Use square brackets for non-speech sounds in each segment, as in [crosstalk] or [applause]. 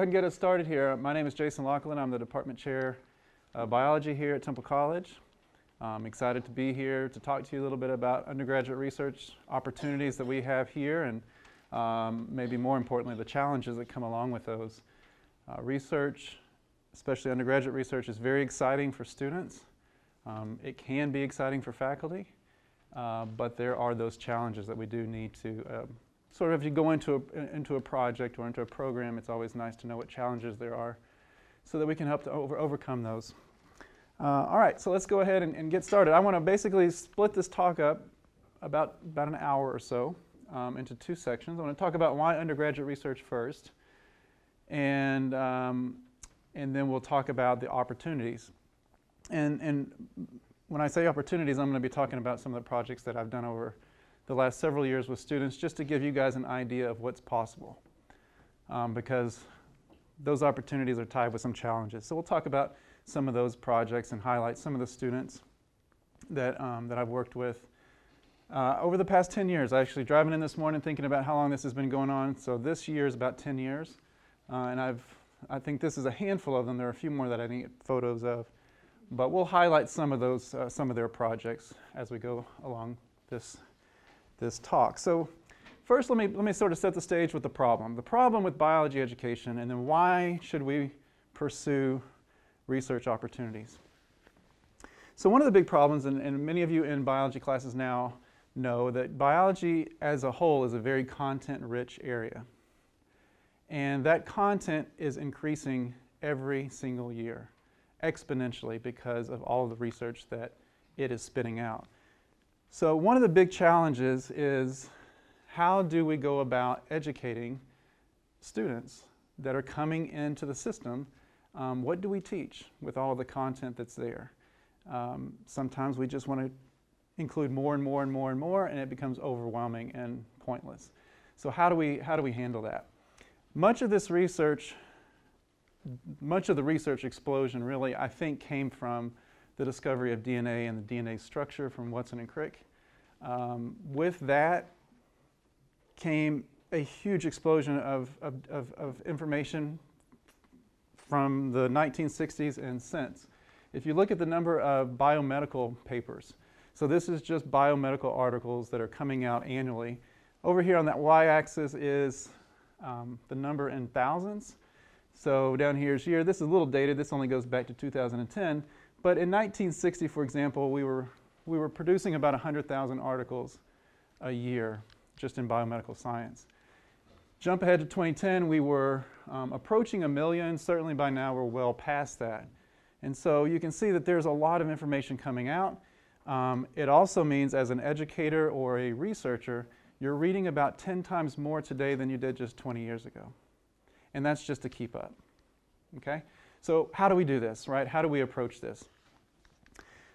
ahead and get us started here. My name is Jason Lachlan. I'm the department chair of biology here at Temple College. I'm excited to be here to talk to you a little bit about undergraduate research opportunities that we have here and um, maybe more importantly, the challenges that come along with those. Uh, research, especially undergraduate research, is very exciting for students. Um, it can be exciting for faculty, uh, but there are those challenges that we do need to um, sort of if you go into a, into a project or into a program, it's always nice to know what challenges there are so that we can help to over, overcome those. Uh, all right, so let's go ahead and, and get started. I want to basically split this talk up about, about an hour or so um, into two sections. I want to talk about why undergraduate research first, and, um, and then we'll talk about the opportunities. And, and when I say opportunities, I'm going to be talking about some of the projects that I've done over the last several years with students just to give you guys an idea of what's possible um, because those opportunities are tied with some challenges. So we'll talk about some of those projects and highlight some of the students that, um, that I've worked with. Uh, over the past 10 years, I actually driving in this morning thinking about how long this has been going on. So this year is about 10 years. Uh, and I've, I think this is a handful of them. There are a few more that I get photos of. But we'll highlight some of those, uh, some of their projects as we go along this this talk. So first, let me, let me sort of set the stage with the problem. The problem with biology education, and then why should we pursue research opportunities? So one of the big problems, and, and many of you in biology classes now know that biology as a whole is a very content-rich area. And that content is increasing every single year exponentially because of all of the research that it is spitting out. So one of the big challenges is how do we go about educating students that are coming into the system? Um, what do we teach with all the content that's there? Um, sometimes we just want to include more and more and more and more, and it becomes overwhelming and pointless. So how do we how do we handle that? Much of this research, much of the research explosion, really, I think, came from the discovery of DNA and the DNA structure from Watson and Crick. Um, with that came a huge explosion of, of, of, of, information from the 1960s and since. If you look at the number of biomedical papers, so this is just biomedical articles that are coming out annually. Over here on that y-axis is um, the number in thousands. So down here is year. This is a little dated. This only goes back to 2010. But in 1960, for example, we were, we were producing about 100,000 articles a year just in biomedical science. Jump ahead to 2010, we were um, approaching a million. Certainly by now we're well past that. And so you can see that there's a lot of information coming out. Um, it also means as an educator or a researcher, you're reading about 10 times more today than you did just 20 years ago. And that's just to keep up. Okay? So how do we do this, right? How do we approach this?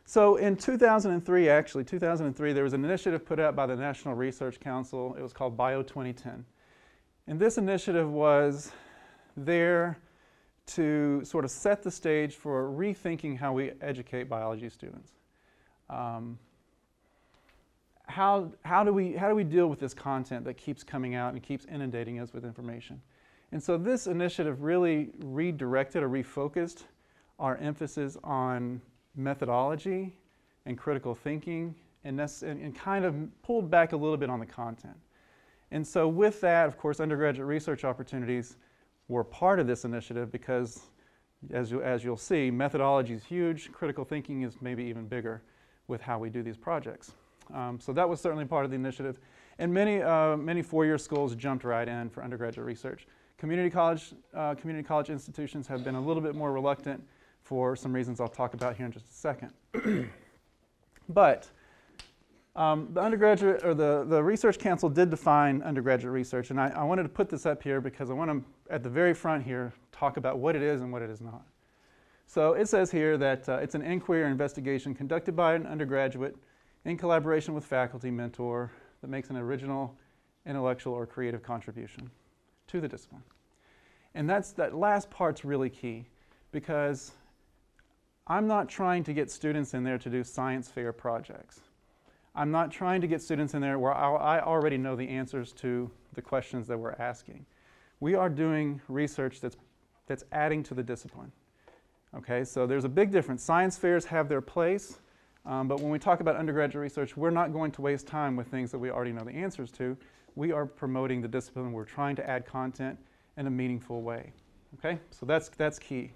So in 2003, actually, 2003, there was an initiative put out by the National Research Council. It was called Bio 2010. And this initiative was there to sort of set the stage for rethinking how we educate biology students. Um, how, how, do we, how do we deal with this content that keeps coming out and keeps inundating us with information? And so this initiative really redirected or refocused our emphasis on methodology and critical thinking and, and, and, kind of pulled back a little bit on the content. And so with that, of course, undergraduate research opportunities were part of this initiative because as, you, as you'll see, methodology is huge, critical thinking is maybe even bigger with how we do these projects. Um, so that was certainly part of the initiative. And many, uh, many four-year schools jumped right in for undergraduate research. Community college, uh, community college institutions have been a little bit more reluctant for some reasons I'll talk about here in just a second. [clears throat] but um, the undergraduate or the, the Research Council did define undergraduate research, and I, I wanted to put this up here because I want to, at the very front here, talk about what it is and what it is not. So it says here that uh, it's an inquiry or investigation conducted by an undergraduate in collaboration with faculty mentor that makes an original intellectual or creative contribution the discipline. And that's, that last part's really key because I'm not trying to get students in there to do science fair projects. I'm not trying to get students in there where I already know the answers to the questions that we're asking. We are doing research that's that's adding to the discipline. Okay, so there's a big difference. Science fairs have their place, um, but when we talk about undergraduate research, we're not going to waste time with things that we already know the answers to. We are promoting the discipline. We're trying to add content in a meaningful way. Okay, so that's, that's key.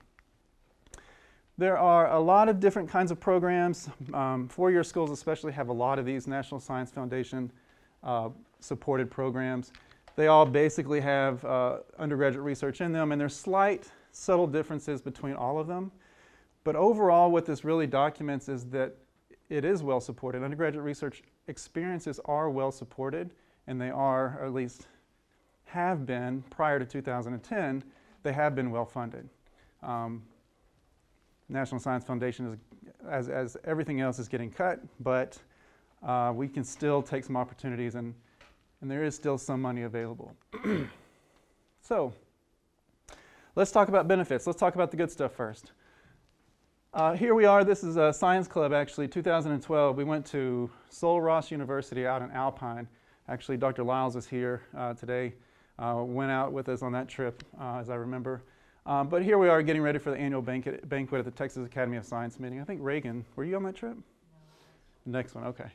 There are a lot of different kinds of programs. Um, four-year schools especially have a lot of these National Science Foundation uh, supported programs. They all basically have uh, undergraduate research in them, and there's slight, subtle differences between all of them. But overall, what this really documents is that it is well supported. Undergraduate research experiences are well supported, and they are, or at least have been prior to 2010, they have been well funded. Um, National Science Foundation is, as, as everything else, is getting cut, but uh, we can still take some opportunities and, and there is still some money available. [clears throat] so, let's talk about benefits. Let's talk about the good stuff first. Uh, here we are. This is a science club, actually, 2012. We went to Sul Ross University out in Alpine. Actually, Dr. Lyles is here uh, today. Uh, went out with us on that trip, uh, as I remember. Um, but here we are getting ready for the annual banquet, banquet at the Texas Academy of Science meeting. I think Reagan, were you on that trip? No. Next one, okay.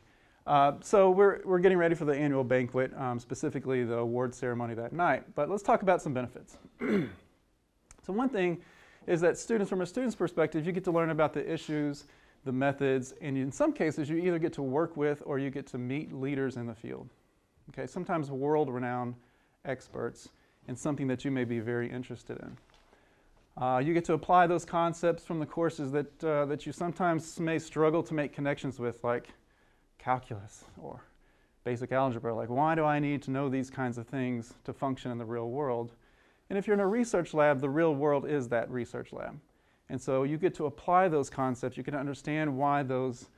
Uh, so we're, we're getting ready for the annual banquet, um, specifically the award ceremony that night. But let's talk about some benefits. [clears throat] so one thing is that students, from a student's perspective, you get to learn about the issues, the methods, and in some cases you either get to work with or you get to meet leaders in the field. Okay, sometimes world-renowned experts in something that you may be very interested in. Uh, you get to apply those concepts from the courses that, uh, that you sometimes may struggle to make connections with, like calculus or basic algebra. Like, why do I need to know these kinds of things to function in the real world? And if you're in a research lab, the real world is that research lab. And so you get to apply those concepts. You can understand why those,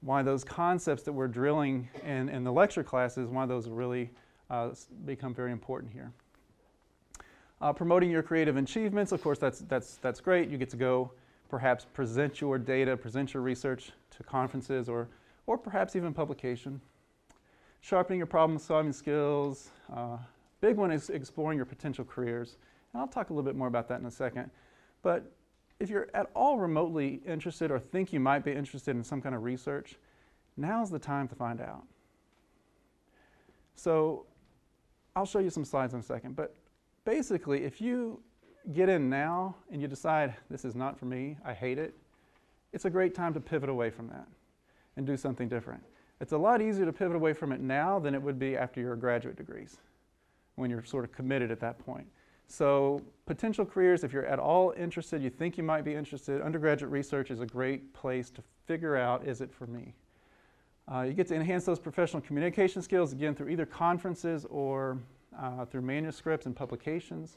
why those concepts that we're drilling in, in the lecture classes, why those really uh, become very important here. Uh, promoting your creative achievements, of course, that's, that's, that's great. You get to go perhaps present your data, present your research to conferences or, or perhaps even publication. Sharpening your problem solving skills. Uh, big one is exploring your potential careers. And I'll talk a little bit more about that in a second. But if you're at all remotely interested or think you might be interested in some kind of research, now's the time to find out. So I'll show you some slides in a second, but basically, if you get in now and you decide this is not for me, I hate it, it's a great time to pivot away from that and do something different. It's a lot easier to pivot away from it now than it would be after your graduate degrees when you're sort of committed at that point. So potential careers, if you're at all interested, you think you might be interested, undergraduate research is a great place to figure out, is it for me? Uh, you get to enhance those professional communication skills, again, through either conferences or uh, through manuscripts and publications,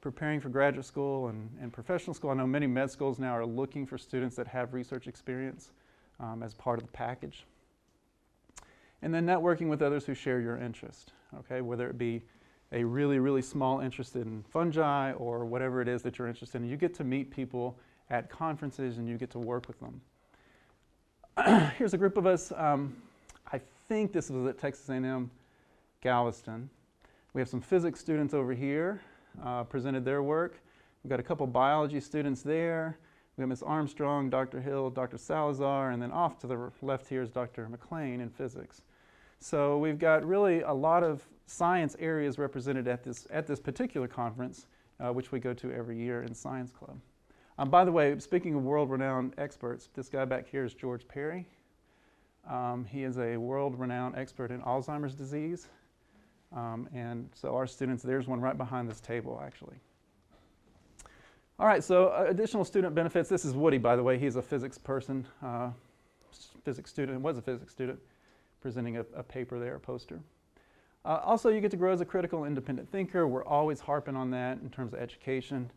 preparing for graduate school and, and, professional school. I know many med schools now are looking for students that have research experience um, as part of the package. And then networking with others who share your interest, okay, whether it be a really, really small interest in fungi or whatever it is that you're interested in. You get to meet people at conferences and you get to work with them. [clears throat] Here's a group of us. Um, I think this was at Texas A&M Galveston. We have some physics students over here, uh, presented their work. We've got a couple biology students there. We have Ms. Armstrong, Dr. Hill, Dr. Salazar, and then off to the left here is Dr. McLean in physics. So we've got really a lot of science areas represented at this, at this particular conference, uh, which we go to every year in Science Club. Um, by the way, speaking of world-renowned experts, this guy back here is George Perry. Um, he is a world-renowned expert in Alzheimer's disease. Um, and so our students, there's one right behind this table actually. All right, so uh, additional student benefits. This is Woody, by the way. He's a physics person, uh, physics student, was a physics student, presenting a, a paper there, a poster. Uh, also, you get to grow as a critical independent thinker. We're always harping on that in terms of education,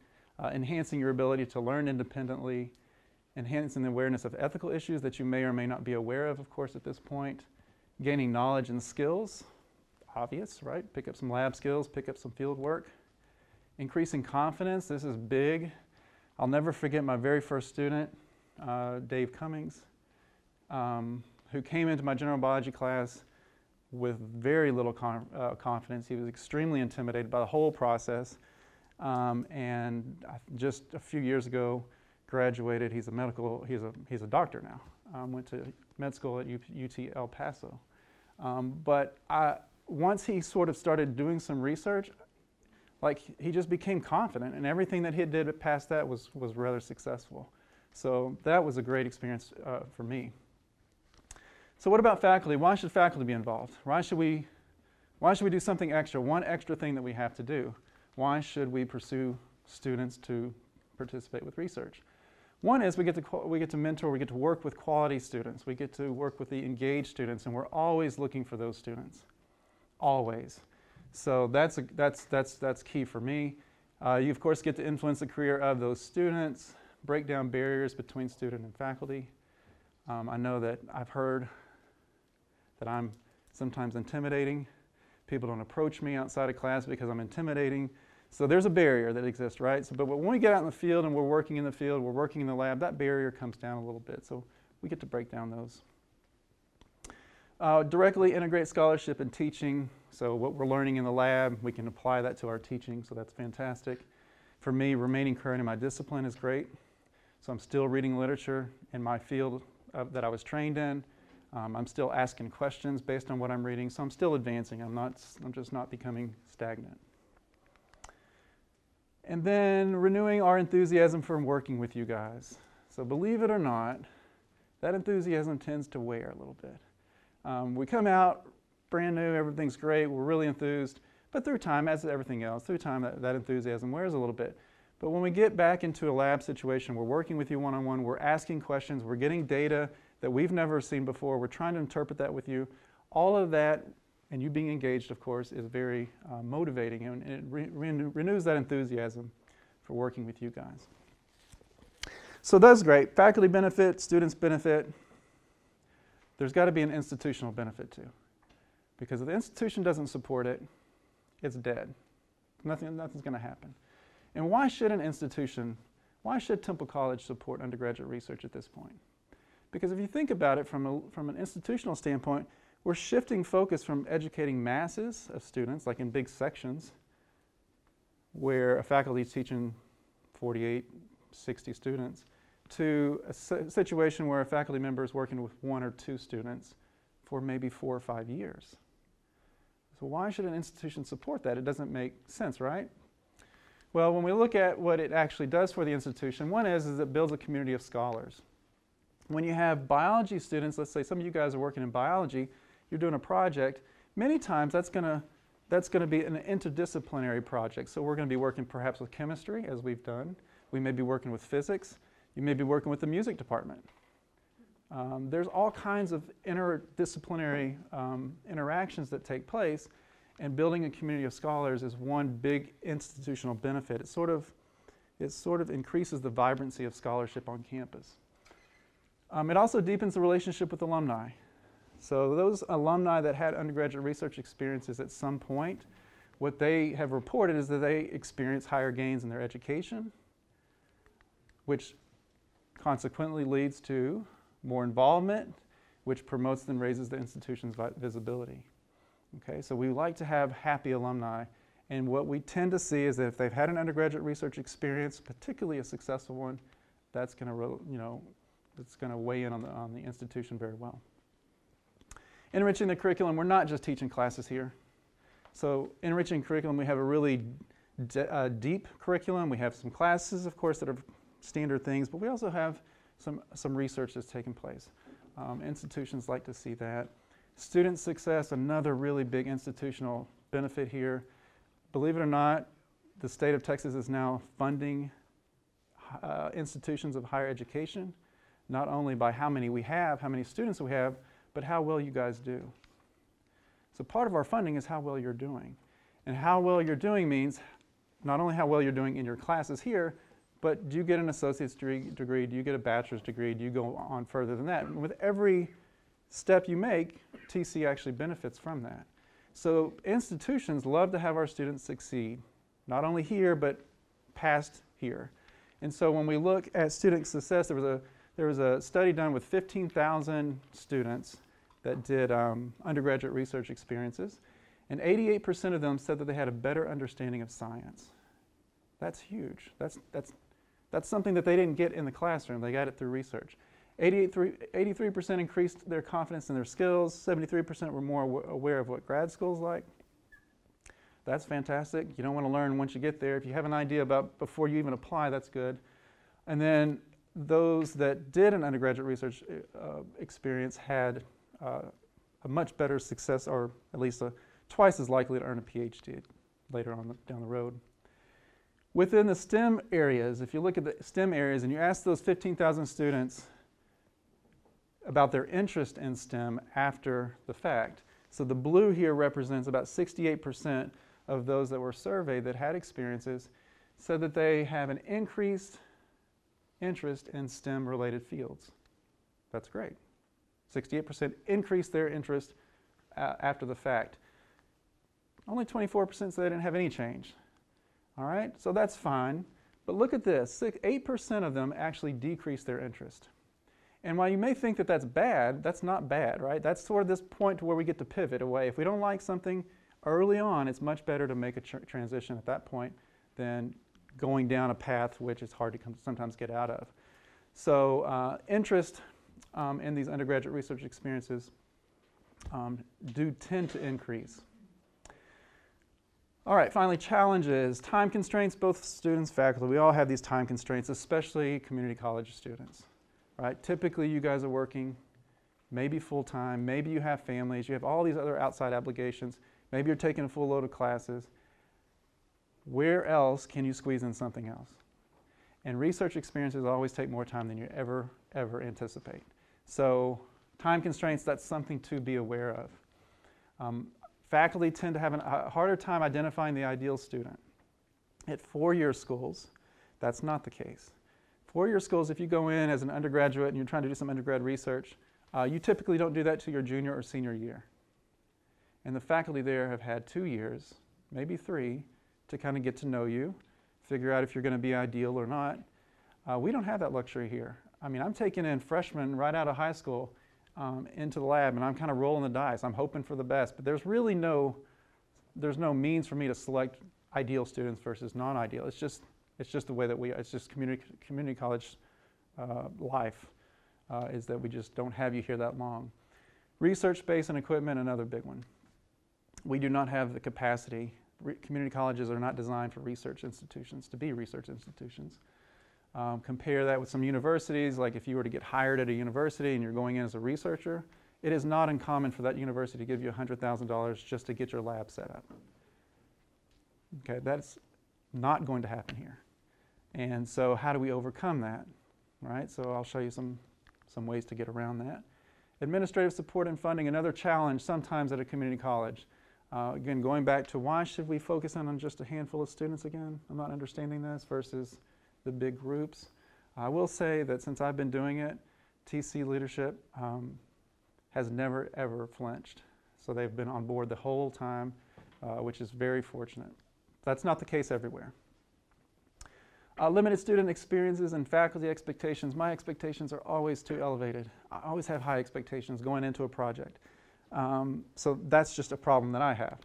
uh, enhancing your ability to learn independently, enhancing the awareness of ethical issues that you may or may not be aware of, of course, at this point, gaining knowledge and skills obvious, right? Pick up some lab skills, pick up some field work. Increasing confidence, this is big. I'll never forget my very first student, uh, Dave Cummings, um, who came into my general biology class with very little uh, confidence. He was extremely intimidated by the whole process. um, and just a few years ago graduated. He's a medical, he's a, he's a doctor now. Um, went to med school at UT El Paso. Um, but I, once he sort of started doing some research, like he just became confident and everything that he did past that was, was rather successful. So that was a great experience uh, for me. So what about faculty? Why should faculty be involved? Why should we, why should we do something extra, one extra thing that we have to do? Why should we pursue students to participate with research? One is we get, to, we get to mentor, we get to work with quality students, we get to work with the engaged students, and we're always looking for those students. Always. So that's, a, that's, that's, that's key for me. Uh, you, of course, get to influence the career of those students, break down barriers between student and faculty. Um, I know that I've heard that I'm sometimes intimidating. People don't approach me outside of class because I'm intimidating. So there's a barrier that exists, right? So, but when we get out in the field and we're working in the field, we're working in the lab, that barrier comes down a little bit. So we get to break down those. Uh, directly integrate scholarship and teaching. So what we're learning in the lab, we can apply that to our teaching, so that's fantastic. For me, remaining current in my discipline is great. So I'm still reading literature in my field of, that I was trained in. Um, I'm still asking questions based on what I'm reading, so I'm still advancing. I'm, not, I'm just not becoming stagnant. And then renewing our enthusiasm for working with you guys. So believe it or not, that enthusiasm tends to wear a little bit. Um, we come out brand new, everything's great, we're really enthused, but through time, as everything else, through time that, that enthusiasm wears a little bit. But when we get back into a lab situation, we're working with you one-on-one, we're asking questions, we're getting data that we've never seen before, we're trying to interpret that with you. All of that, and you being engaged, of course, is very uh, motivating and it re renews that enthusiasm for working with you guys. So that's great. Faculty benefit, students benefit. There's got to be an institutional benefit too. Because if the institution doesn't support it, it's dead. Nothing, nothing's going to happen. And why should an institution, why should Temple College support undergraduate research at this point? Because if you think about it from, a, from an institutional standpoint, we're shifting focus from educating masses of students, like in big sections, where a faculty is teaching 48, 60 students, to a situation where a faculty member is working with one or two students for maybe four or five years. So why should an institution support that? It doesn't make sense, right? Well, when we look at what it actually does for the institution, one is, is it builds a community of scholars. When you have biology students, let's say some of you guys are working in biology, you're doing a project, many times that's going to that's going to be an interdisciplinary project. So we're going to be working perhaps with chemistry, as we've done. We may be working with physics. You may be working with the music department. Um, there's all kinds of interdisciplinary um, interactions that take place, and building a community of scholars is one big institutional benefit. It sort of, it sort of increases the vibrancy of scholarship on campus. Um, it also deepens the relationship with alumni. So those alumni that had undergraduate research experiences at some point, what they have reported is that they experience higher gains in their education, which consequently leads to more involvement, which promotes and raises the institution's visibility. Okay, so we like to have happy alumni, and what we tend to see is that if they've had an undergraduate research experience, particularly a successful one, that's going to, you know, it's going to weigh in on the, on the institution very well. Enriching the curriculum, we're not just teaching classes here. So enriching curriculum, we have a really uh, deep curriculum. We have some classes, of course, that are standard things, but we also have some, some research that's taking place. Um, institutions like to see that. Student success, another really big institutional benefit here. Believe it or not, the state of Texas is now funding uh, institutions of higher education, not only by how many we have, how many students we have, but how well you guys do. So part of our funding is how well you're doing. And how well you're doing means not only how well you're doing in your classes here, but do you get an associate's degree? Do you get a bachelor's degree? Do you go on further than that? And with every step you make, TC actually benefits from that. So institutions love to have our students succeed, not only here, but past here. And so when we look at student success, there was a, there was a study done with 15,000 students that did um, undergraduate research experiences, and 88% of them said that they had a better understanding of science. That's huge. That's, that's, that's something that they didn't get in the classroom. They got it through research. 83% increased their confidence in their skills. 73% were more aware of what grad school is like. That's fantastic. You don't want to learn once you get there. If you have an idea about before you even apply, that's good. And then those that did an undergraduate research uh, experience had uh, a much better success, or at least a, twice as likely to earn a PhD later on the, down the road. Within the STEM areas, if you look at the STEM areas and you ask those 15,000 students about their interest in STEM after the fact, so the blue here represents about 68% of those that were surveyed that had experiences said that they have an increased interest in STEM related fields. That's great. 68% increased their interest uh, after the fact. Only 24% said they didn't have any change. All right, so that's fine. But look at this 8% of them actually decreased their interest. And while you may think that that's bad, that's not bad, right? That's sort of this point to where we get to pivot away. If we don't like something early on, it's much better to make a tr- transition at that point than going down a path which is hard to sometimes get out of. So, uh, interest um, in these undergraduate research experiences um, do tend to increase. All right, finally, challenges. Time constraints, both students, faculty, we all have these time constraints, especially community college students. Right? Typically, you guys are working maybe full time, maybe you have families, you have all these other outside obligations, maybe you're taking a full load of classes. Where else can you squeeze in something else? And research experiences always take more time than you ever, ever anticipate. So, time constraints, that's something to be aware of. Um, faculty tend to have a harder time identifying the ideal student. At four year schools, that's not the case. Four year schools, if you go in as an undergraduate and you're trying to do some undergrad research, uh, you typically don't do that to your junior or senior year. And the faculty there have had two years, maybe three, to kind of get to know you, figure out if you're going to be ideal or not. Uh, we don't have that luxury here. I mean, I'm taking in freshmen right out of high school um, into the lab, and I'm kind of rolling the dice. I'm hoping for the best, but there's really no there's no means for me to select ideal students versus non-ideal. It's just it's just the way that we it's just community community college uh, life uh, is that we just don't have you here that long. Research space and equipment, another big one. We do not have the capacity community colleges are not designed for research institutions to be research institutions. Um, compare that with some universities, like if you were to get hired at a university and you're going in as a researcher, it is not uncommon for that university to give you $100,000 just to get your lab set up. Okay, that's not going to happen here. And so, how do we overcome that? Right, so I'll show you some, some ways to get around that. Administrative support and funding, another challenge sometimes at a community college. Uh, again, going back to why should we focus in on just a handful of students again? I'm not understanding this versus the big groups. I will say that since I've been doing it, TC leadership um, has never ever flinched. So they've been on board the whole time, uh, which is very fortunate. That's not the case everywhere. Uh, limited student experiences and faculty expectations. My expectations are always too elevated. I always have high expectations going into a project. Um, so that's just a problem that I have.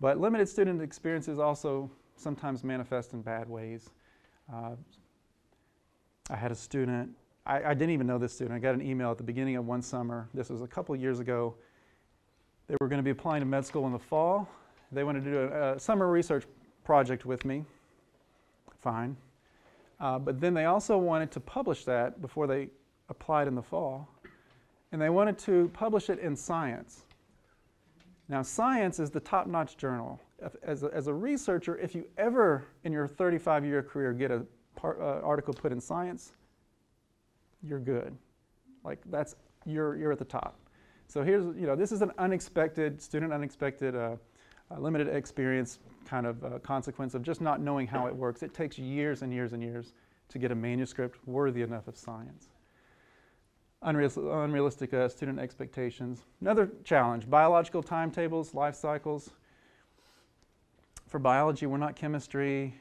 But limited student experiences also sometimes manifest in bad ways. Uh, I had a student, I, I, didn't even know this student. I got an email at the beginning of one summer. This was a couple years ago. They were going to be applying to med school in the fall. They wanted to do a, a summer research project with me. Fine. Uh, but then they also wanted to publish that before they applied in the fall. And they wanted to publish it in Science. Now, Science is the top notch journal. As a, as a, researcher, if you ever in your 35 year career get an uh, article put in Science, you're good. Like, that's, you're, you're at the top. So here's, you know, this is an unexpected, student unexpected, uh, uh, limited experience kind of uh, consequence of just not knowing how it works. It takes years and years and years to get a manuscript worthy enough of science unrealistic uh, student expectations. Another challenge, biological timetables, life cycles. For biology, we're not chemistry,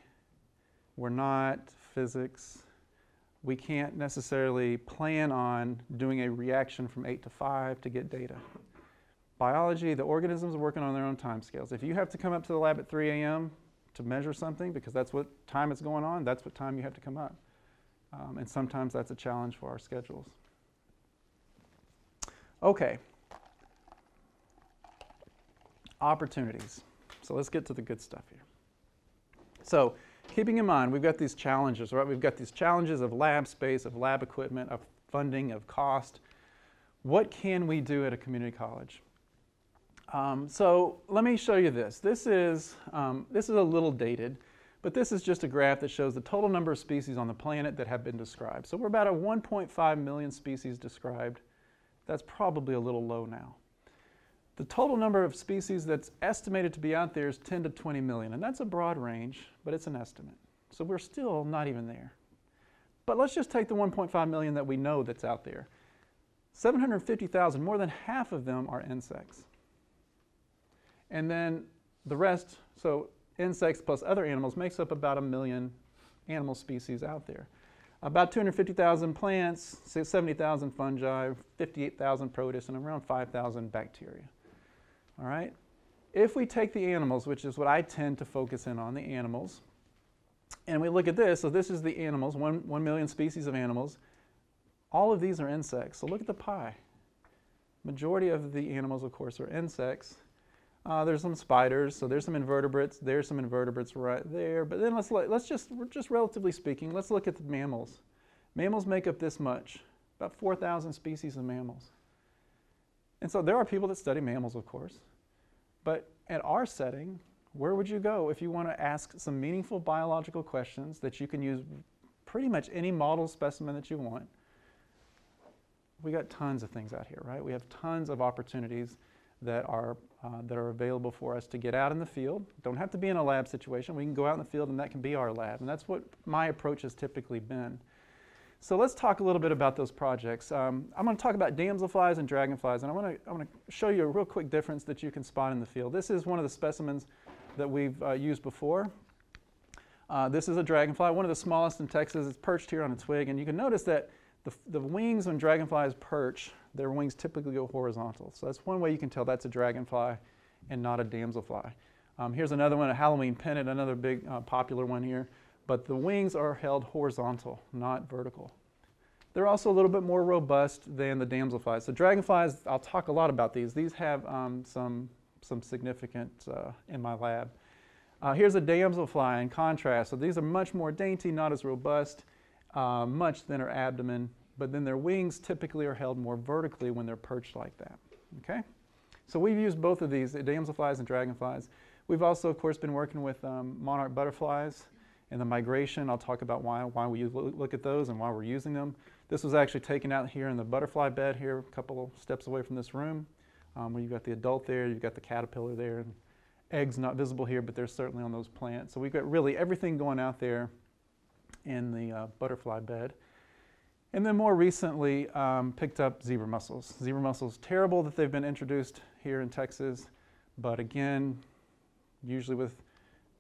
we're not physics. We can't necessarily plan on doing a reaction from 8 to 5 to get data. Biology, the organisms are working on their own time scales. If you have to come up to the lab at 3 a.m., to measure something because that's what time is going on, that's what time you have to come up. Um, and sometimes that's a challenge for our schedules. Okay. Opportunities. So let's get to the good stuff here. So, keeping in mind, we've got these challenges, right? We've got these challenges of lab space, of lab equipment, of funding, of cost. What can we do at a community college? Um, so let me show you this. This is, um, this is a little dated, but this is just a graph that shows the total number of species on the planet that have been described. So we're about at 1.5 million species described. That's probably a little low now. The total number of species that's estimated to be out there is 10 to 20 million, and that's a broad range, but it's an estimate. So we're still not even there. But let's just take the 1.5 million that we know that's out there. 750,000, more than half of them are insects. And then the rest, so insects plus other animals, makes up about a million animal species out there. About 250,000 plants, 70,000 fungi, 58,000 protists, and around 5,000 bacteria. All right? If we take the animals, which is what I tend to focus in on, the animals, and we look at this, so this is the animals, one, one million species of animals. All of these are insects. So look at the pie. Majority of the animals, of course, are insects. Uh, there's some spiders, so there's some invertebrates. There's some invertebrates right there. But then let's let's just just relatively speaking, let's look at the mammals. Mammals make up this much, about 4,000 species of mammals. And so there are people that study mammals, of course. But at our setting, where would you go if you want to ask some meaningful biological questions that you can use pretty much any model specimen that you want? We got tons of things out here, right? We have tons of opportunities that are, uh, that are available for us to get out in the field. Don't have to be in a lab situation. We can go out in the field and that can be our lab. And that's what my approach has typically been. So let's talk a little bit about those projects. Um, I'm going to talk about damselflies and dragonflies, and I want to, I want to show you a real quick difference that you can spot in the field. This is one of the specimens that we've uh, used before. Uh, this is a dragonfly, one of the smallest in Texas. It's perched here on a twig, and you can notice that the, the wings when dragonflies perch their wings typically go horizontal. So that's one way you can tell that's a dragonfly and not a damselfly. Um, here's another one, a Halloween pennant, another big uh, popular one here. But the wings are held horizontal, not vertical. They're also a little bit more robust than the damselflies. So dragonflies, I'll talk a lot about these. These have um, some, some significant uh, in my lab. Uh, here's a damselfly in contrast. So these are much more dainty, not as robust, uh, much thinner abdomen, but then their wings typically are held more vertically when they're perched like that. Okay? So we've used both of these, damselflies and dragonflies. We've also, of course, been working with um, monarch butterflies and the migration. I'll talk about why, why we look at those and why we're using them. This was actually taken out here in the butterfly bed here, a couple steps away from this room, um, where you've got the adult there, you've got the caterpillar there, and eggs not visible here, but they're certainly on those plants. So we've got really everything going out there in the uh, butterfly bed. And then more recently, um, picked up zebra mussels. Zebra mussels, terrible that they've been introduced here in Texas, but again, usually with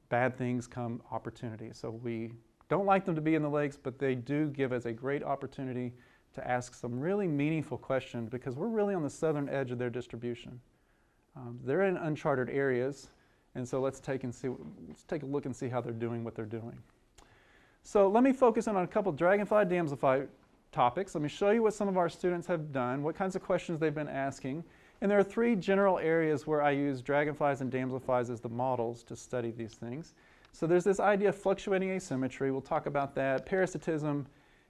bad things come opportunities. So we don't like them to be in the lakes, but they do give us a great opportunity to ask some really meaningful questions because we're really on the southern edge of their distribution. Um, they're in uncharted areas, and so let's take and see. Let's take a look and see how they're doing what they're doing. So let me focus in on a couple dragonfly, damselfly topics. Let me show you what some of our students have done, what kinds of questions they've been asking. And there are three general areas where I use dragonflies and damselflies as the models to study these things. So there's this idea of fluctuating asymmetry. We'll talk about that, parasitism,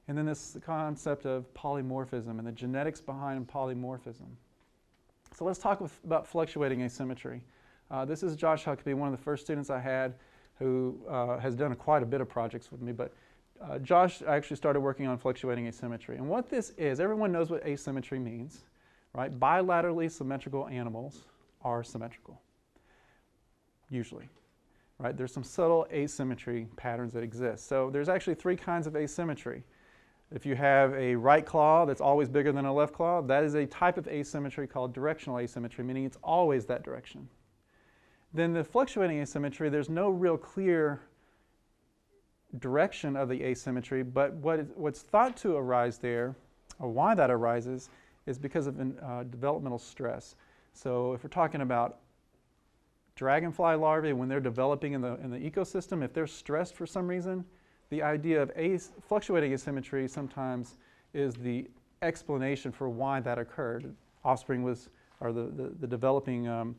and then this concept of polymorphism and the genetics behind polymorphism. So let's talk with, about fluctuating asymmetry. Uh, this is Josh Huckabee, one of the first students I had who uh, has done quite a bit of projects with me, but uh, Josh actually started working on fluctuating asymmetry. And what this is, everyone knows what asymmetry means, right? Bilaterally symmetrical animals are symmetrical, usually, right? There's some subtle asymmetry patterns that exist. So there's actually three kinds of asymmetry. If you have a right claw that's always bigger than a left claw, that is a type of asymmetry called directional asymmetry, meaning it's always that direction. Then the fluctuating asymmetry, there's no real clear direction of the asymmetry, but what is, what's thought to arise there, or why that arises, is because of uh, developmental stress. So if we're talking about dragonfly larvae, when they're developing in the, in the ecosystem, if they're stressed for some reason, the idea of as, fluctuating asymmetry sometimes is the explanation for why that occurred. Offspring was, or the, the, the developing um,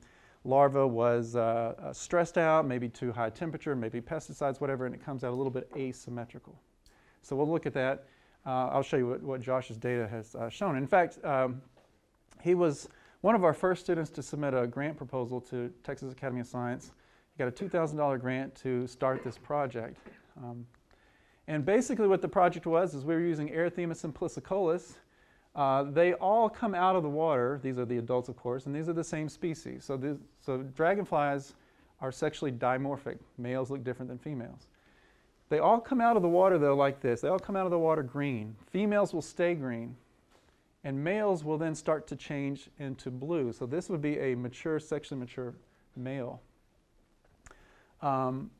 larva was uh, uh, stressed out, maybe too high temperature, maybe pesticides, whatever, and it comes out a little bit asymmetrical. So we'll look at that. Uh, I'll show you what, what Josh's data has uh, shown. In fact, um, he was one of our first students to submit a grant proposal to Texas Academy of Science. He got a $2,000 grant to start this project. Um, and basically what the project was is we were using Erythemis simplicicollis. Uh, they all come out of the water. These are the adults, of course, and these are the same species. So, this, so dragonflies are sexually dimorphic. Males look different than females. They all come out of the water, though, like this. They all come out of the water green. Females will stay green, and males will then start to change into blue. So this would be a mature, sexually mature male. Um,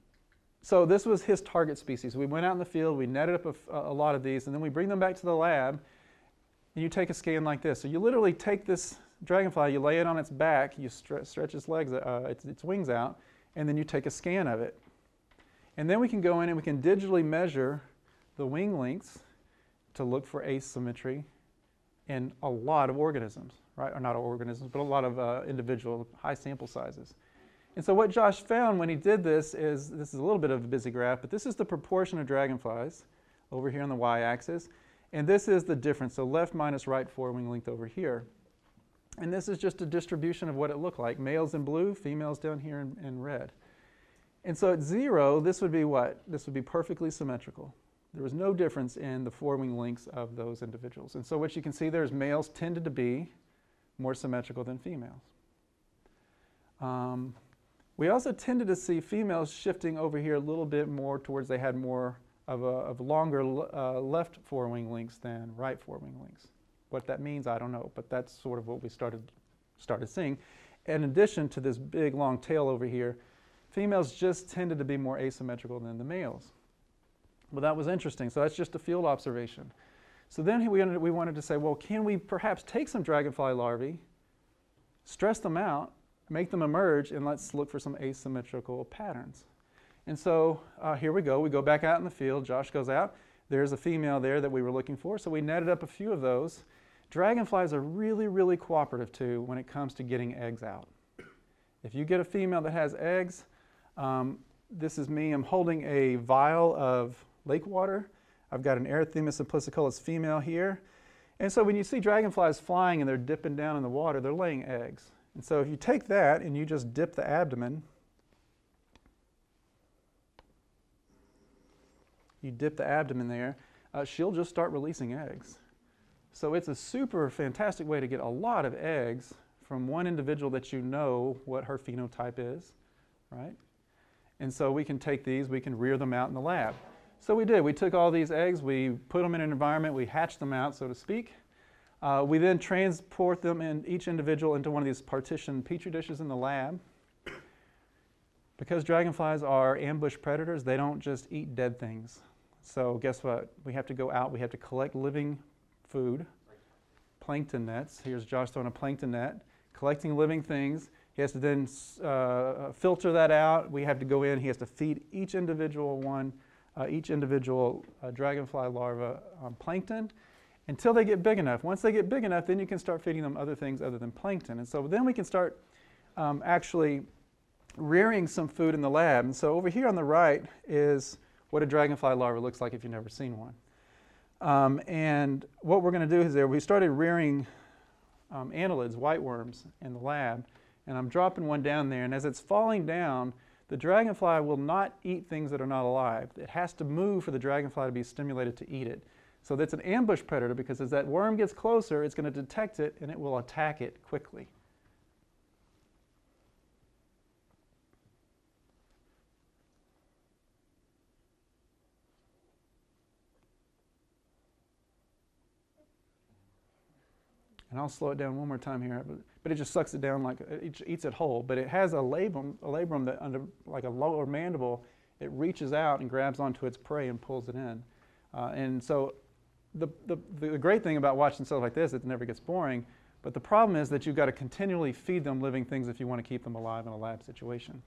so this was his target species. We went out in the field, we netted up a, a, lot of these, and then we bring them back to the lab, and you take a scan like this. So you literally take this dragonfly, you lay it on its back, you stre stretch its legs, uh, its, its wings out, and then you take a scan of it. And then we can go in and we can digitally measure the wing lengths to look for asymmetry in a lot of organisms, right? Or not organisms, but a lot of uh, individual high sample sizes. And so what Josh found when he did this is, this is a little bit of a busy graph, but this is the proportion of dragonflies over here on the y-axis. And this is the difference, so left minus right forewing length over here. And this is just a distribution of what it looked like. Males in blue, females down here in, in red. And so at zero, this would be what? This would be perfectly symmetrical. There was no difference in the forewing lengths of those individuals. And so what you can see there is males tended to be more symmetrical than females. Um, we also tended to see females shifting over here a little bit more towards they had more of, a, of longer uh, left forewing lengths than right forewing lengths. What that means, I don't know, but that's sort of what we started, started seeing. In addition to this big long tail over here, females just tended to be more asymmetrical than the males. Well, that was interesting. So that's just a field observation. So then we, we wanted to say, well, can we perhaps take some dragonfly larvae, stress them out, make them emerge, and let's look for some asymmetrical patterns. And so uh, here we go. We go back out in the field. Josh goes out. There's a female there that we were looking for. So we netted up a few of those. Dragonflies are really, really cooperative too when it comes to getting eggs out. If you get a female that has eggs, um, this is me. I'm holding a vial of lake water. I've got an Erythemis simplicicollis female here. And so when you see dragonflies flying and they're dipping down in the water, they're laying eggs. And so if you take that and you just dip the abdomen, you dip the abdomen there, uh, she'll just start releasing eggs. So it's a super fantastic way to get a lot of eggs from one individual that you know what her phenotype is, right? And so we can take these, we can rear them out in the lab. So we did. We took all these eggs, we put them in an environment, we hatched them out, so to speak. Uh, we then transport them in each individual into one of these partitioned petri dishes in the lab. Because dragonflies are ambush predators, they don't just eat dead things. So guess what? We have to go out, we have to collect living food, plankton nets. Here's Josh throwing a plankton net, collecting living things. He has to then uh, filter that out. We have to go in. He has to feed each individual one, uh, each individual uh, dragonfly larva plankton until they get big enough. Once they get big enough, then you can start feeding them other things other than plankton. And so then we can start um, actually rearing some food in the lab. And so over here on the right is what a dragonfly larva looks like if you've never seen one. Um, and what we're going to do is there, we started rearing um, annelids, white worms, in the lab and I'm dropping one down there, and as it's falling down, the dragonfly will not eat things that are not alive. It has to move for the dragonfly to be stimulated to eat it. So that's an ambush predator because as that worm gets closer, it's going to detect it and it will attack it quickly. And I'll slow it down one more time here, but, it just sucks it down like it eats it whole. But it has a labrum, a labrum that under like a lower mandible, it reaches out and grabs onto its prey and pulls it in. Uh, and so the, the, the great thing about watching stuff like this, it never gets boring. But the problem is that you've got to continually feed them living things if you want to keep them alive in a lab situation.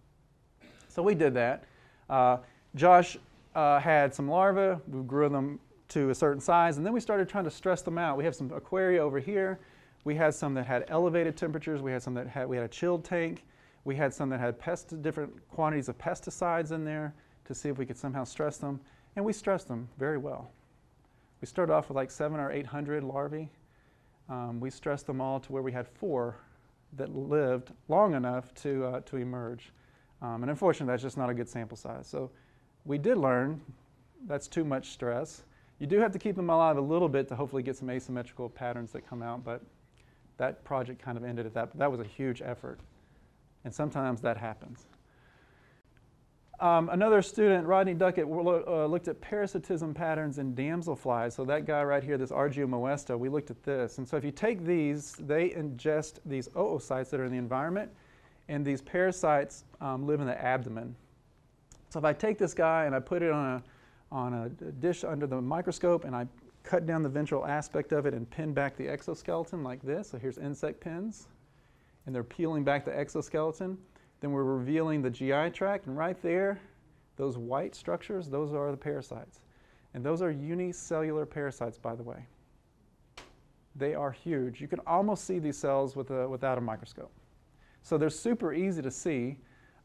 So we did that. Uh, Josh uh, had some larvae. We grew them to a certain size, and then we started trying to stress them out. We have some aquaria over here. We had some that had elevated temperatures. We had some that had, we had a chilled tank. We had some that had pest, different quantities of pesticides in there to see if we could somehow stress them. And we stressed them very well. We started off with like seven or 800 larvae. Um, we stressed them all to where we had four that lived long enough to, uh, to emerge. Um, and unfortunately, that's just not a good sample size. So we did learn that's too much stress. You do have to keep them alive a little bit to hopefully get some asymmetrical patterns that come out, but that project kind of ended at that. That was a huge effort. And sometimes that happens. Um, another student, Rodney Duckett, uh, looked at parasitism patterns in damselflies. So that guy right here, this Argia moesta, we looked at this. And so if you take these, they ingest these oocysts that are in the environment, and these parasites um, live in the abdomen. So if I take this guy and I put it on a, on a dish under the microscope and I cut down the ventral aspect of it and pin back the exoskeleton like this, so here's insect pins, and they're peeling back the exoskeleton, then we're revealing the GI tract, and right there, those white structures, those are the parasites. And those are unicellular parasites, by the way. They are huge. You can almost see these cells with a, without a microscope. So they're super easy to see,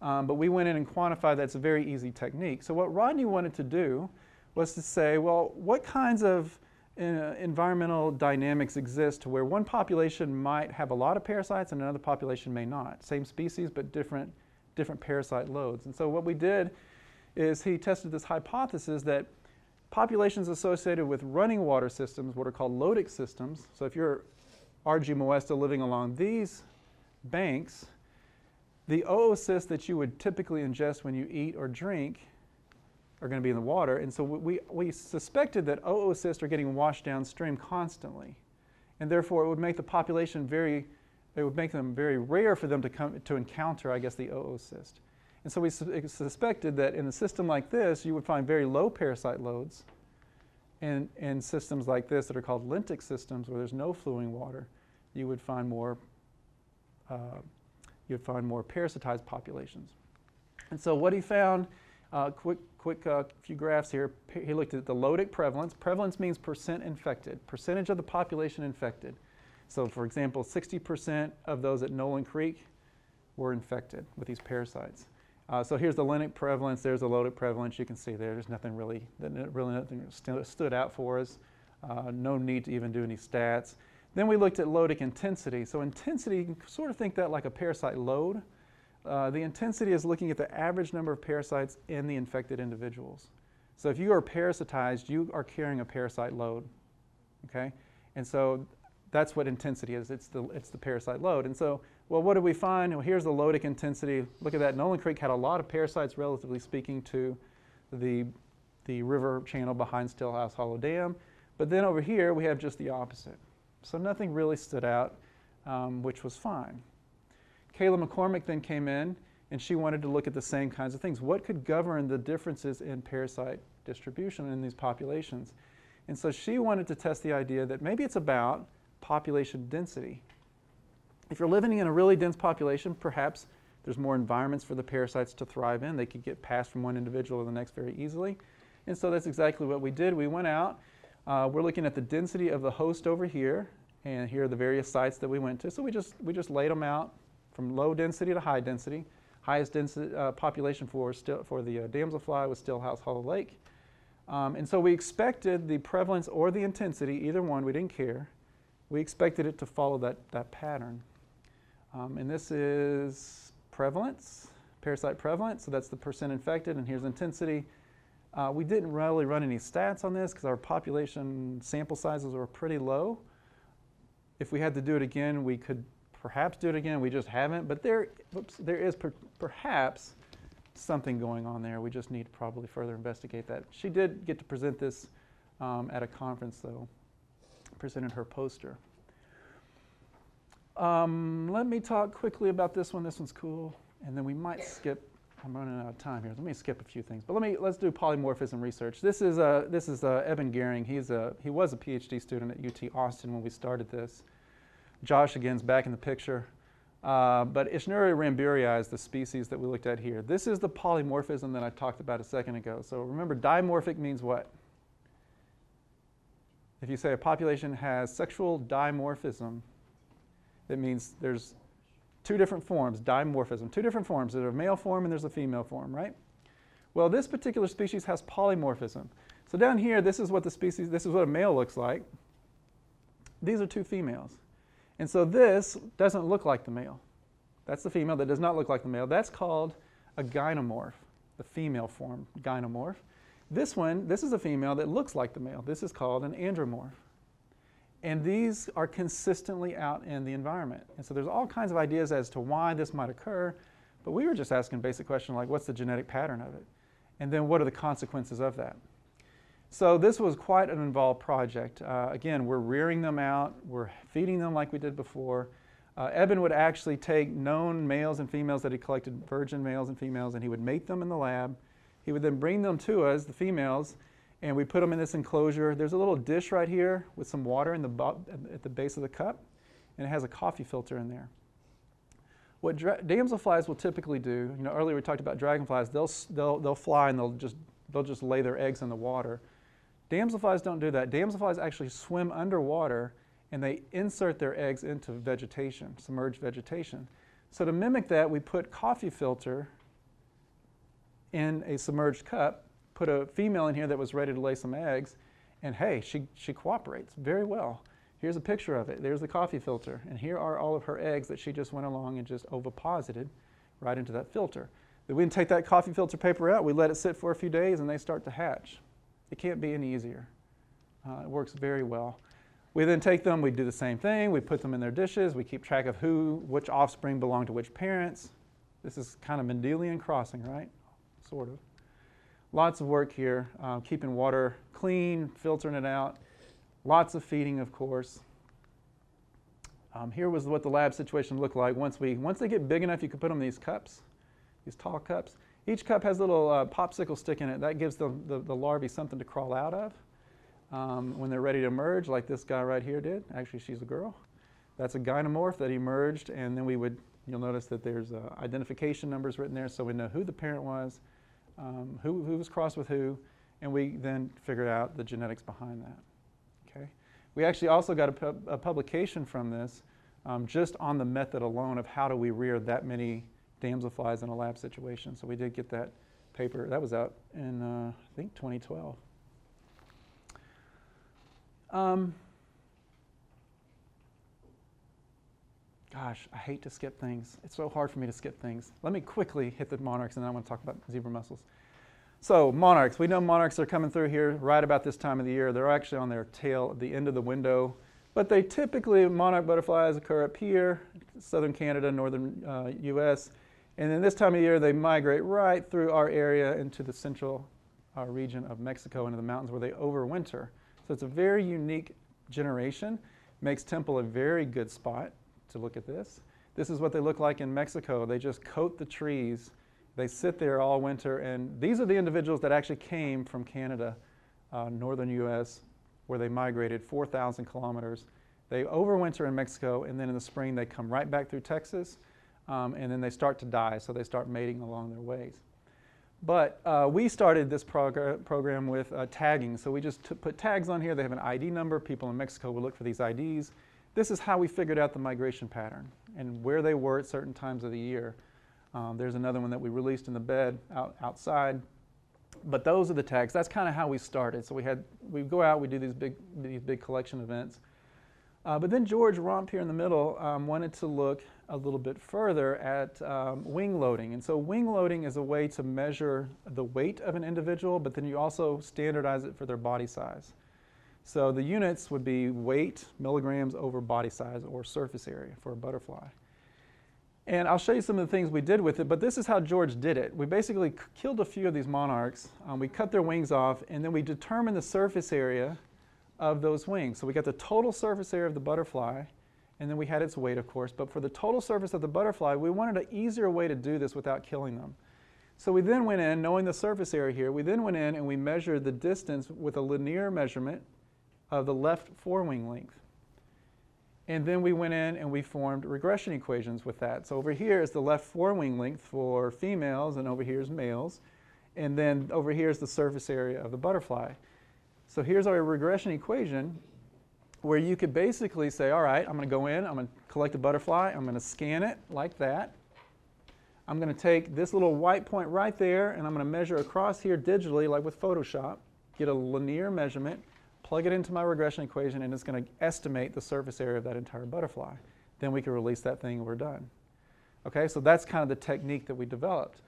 um, but we went in and quantified that's a very easy technique. So what Rodney wanted to do was to say, well, what kinds of uh, environmental dynamics exist where one population might have a lot of parasites and another population may not. Same species, but different, different parasite loads. And so what we did is he tested this hypothesis that populations associated with running water systems, what are called lotic systems, so if you're Argia moesta living along these banks, the oocysts that you would typically ingest when you eat or drink are going to be in the water. And so we, we suspected that oocysts are getting washed downstream constantly. And therefore, it would make the population very, it would make them very rare for them to, come, to encounter, I guess, the oocyst. And so we su suspected that in a system like this, you would find very low parasite loads. And in systems like this that are called lentic systems, where there's no flowing water, you would find more uh, you'd find more parasitized populations. And so what he found, uh, quick, quick uh, few graphs here, he looked at the lotic prevalence. Prevalence means percent infected, percentage of the population infected. So for example, 60% of those at Nolan Creek were infected with these parasites. Uh, so here's the lentic prevalence, there's the lotic prevalence. You can see there, there's nothing really, really nothing stood out for us. Uh, no need to even do any stats. Then we looked at lotic intensity. So intensity, you can sort of think that like a parasite load. Uh, the intensity is looking at the average number of parasites in the infected individuals. So if you are parasitized, you are carrying a parasite load, okay? And so that's what intensity is. It's the, it's the parasite load. And so, well, what did we find? Well, here's the lotic intensity. Look at that. Nolan Creek had a lot of parasites, relatively speaking, to the, the river channel behind Stillhouse Hollow Dam. But then over here, we have just the opposite. So nothing really stood out, um, which was fine. Kayla McCormick then came in and she wanted to look at the same kinds of things. What could govern the differences in parasite distribution in these populations? And so she wanted to test the idea that maybe it's about population density. If you're living in a really dense population, perhaps there's more environments for the parasites to thrive in. They could get passed from one individual to the next very easily. And so that's exactly what we did. We went out uh, we're looking at the density of the host over here, and here are the various sites that we went to. So we just, we just laid them out from low density to high density. Highest density uh, population for, still, for the uh, damselfly was Stillhouse Hollow Lake. Um, and so we expected the prevalence or the intensity, either one, we didn't care. We expected it to follow that, that pattern. Um, and this is prevalence, parasite prevalence, so that's the percent infected, and here's intensity. Uh, we didn't really run any stats on this because our population sample sizes were pretty low. If we had to do it again, we could perhaps do it again. We just haven't. But there, whoops, there is per, perhaps something going on there. We just need to probably further investigate that. She did get to present this um, at a conference, though. Presented her poster. Um, let me talk quickly about this one. This one's cool. And then we might skip I'm running out of time here. Let me skip a few things, but let me let's do polymorphism research. This is uh, this is uh, Evan Gehring. He's a he was a PhD student at UT Austin when we started this, Josh again is back in the picture. Uh, but Ischnura ramburii is the species that we looked at here. This is the polymorphism that I talked about a second ago. So remember, dimorphic means what? If you say a population has sexual dimorphism, that means there's two different forms, dimorphism, two different forms. There's a male form and there's a female form, right? Well, this particular species has polymorphism. So down here, this is what the species, this is what a male looks like. These are two females. And so this doesn't look like the male. That's the female that does not look like the male. That's called a gynomorph, the female form, gynomorph. This one, this is a female that looks like the male. This is called an andromorph. And these are consistently out in the environment. And so there's all kinds of ideas as to why this might occur, but we were just asking basic question like what's the genetic pattern of it? And then what are the consequences of that? So this was quite an involved project. Uh, again, we're rearing them out, we're feeding them like we did before. Uh, Eben would actually take known males and females that he collected, virgin males and females, and he would mate them in the lab. He would then bring them to us, the females, and we put them in this enclosure. There's a little dish right here with some water in the at the base of the cup, and it has a coffee filter in there. What damselflies will typically do, you know, earlier we talked about dragonflies, they'll, they'll, they'll fly and they'll just, they'll just lay their eggs in the water. Damselflies don't do that. Damselflies actually swim underwater and they insert their eggs into vegetation, submerged vegetation. So to mimic that, we put coffee filter in a submerged cup, put a female in here that was ready to lay some eggs, and hey, she, she cooperates very well. Here's a picture of it. There's the coffee filter. And here are all of her eggs that she just went along and just oviposited right into that filter. Then we take that coffee filter paper out, we let it sit for a few days, and they start to hatch. It can't be any easier. Uh, it works very well. We then take them, we do the same thing, we put them in their dishes, we keep track of who, which offspring belong to which parents. This is kind of Mendelian crossing, right? Sort of. Lots of work here, uh, keeping water clean, filtering it out. Lots of feeding, of course. Um, here was what the lab situation looked like once we once they get big enough you could put them in these cups these tall cups each cup has a little uh, popsicle stick in it. That gives the, the, the larvae something to crawl out of um, when they're ready to emerge, like this guy right here did. Actually, she's a girl. That's a gynomorph that emerged, and then we would, you'll notice that there's uh, identification numbers written there so we know who the parent was, um, who, who was crossed with who, and we then figured out the genetics behind that. Okay? We actually also got a, a publication from this um, just on the method alone of how do we rear that many damselflies in a lab situation. So we did get that paper. That was out in, uh, I think, 2012. Um, gosh, I hate to skip things. It's so hard for me to skip things. Let me quickly hit the monarchs, and then I want to talk about zebra mussels. So monarchs, we know monarchs are coming through here right about this time of the year. They're actually on their tail at the end of the window. But they typically, monarch butterflies occur up here, southern Canada, northern uh, US. And then this time of year, they migrate right through our area into the central uh, region of Mexico, into the mountains where they overwinter. So it's a very unique generation. Makes Temple a very good spot to look at this. This is what they look like in Mexico. They just coat the trees. They sit there all winter. And these are the individuals that actually came from Canada, uh, northern U.S., where they migrated 4,000 kilometers. They overwinter in Mexico, and then in the spring they come right back through Texas um, and then they start to die, so they start mating along their ways. But uh, we started this progr program with uh, tagging. So we just put tags on here. They have an ID number. People in Mexico would look for these IDs. This is how we figured out the migration pattern and where they were at certain times of the year. Um, there's another one that we released in the bed out, outside. But those are the tags. That's kind of how we started. So we had we go out, we do these big these big collection events. Uh, but then George Romp here in the middle um, wanted to look a little bit further at um, wing loading. And so wing loading is a way to measure the weight of an individual, but then you also standardize it for their body size. So the units would be weight, milligrams over body size or surface area for a butterfly. And I'll show you some of the things we did with it, but this is how George did it. We basically killed a few of these monarchs, um, we cut their wings off, and then we determined the surface area of those wings. So we got the total surface area of the butterfly, and then we had its weight, of course. But for the total surface of the butterfly, we wanted an easier way to do this without killing them. So we then went in, knowing the surface area here, we then went in and we measured the distance with a linear measurement of the left forewing length. And then we went in and we formed regression equations with that. So over here is the left forewing length for females, and over here is males. And then over here is the surface area of the butterfly. So here's our regression equation where you could basically say, all right, I'm going to go in, I'm going to collect a butterfly, I'm going to scan it like that. I'm going to take this little white point right there and I'm going to measure across here digitally like with Photoshop, get a linear measurement, plug it into my regression equation and it's going to estimate the surface area of that entire butterfly. Then we can release that thing and we're done. Okay, so that's kind of the technique that we developed.